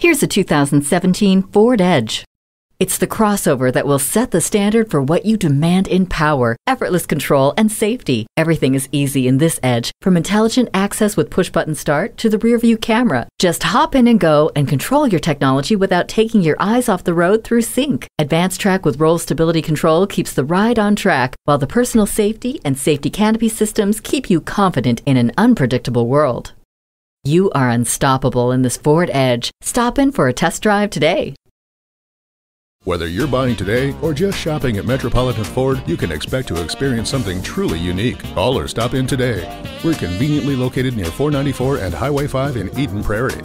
Here's a 2017 Ford Edge. It's the crossover that will set the standard for what you demand in power, effortless control, and safety. Everything is easy in this Edge, from intelligent access with push button start to the rear view camera. Just hop in and go and control your technology without taking your eyes off the road through sync. AdvanceTrac with roll stability control keeps the ride on track, while the personal safety and safety canopy systems keep you confident in an unpredictable world. You are unstoppable in this Ford Edge. Stop in for a test drive today. Whether you're buying today or just shopping at Metropolitan Ford, you can expect to experience something truly unique. Call or stop in today. We're conveniently located near 494 and Highway 5 in Eden Prairie.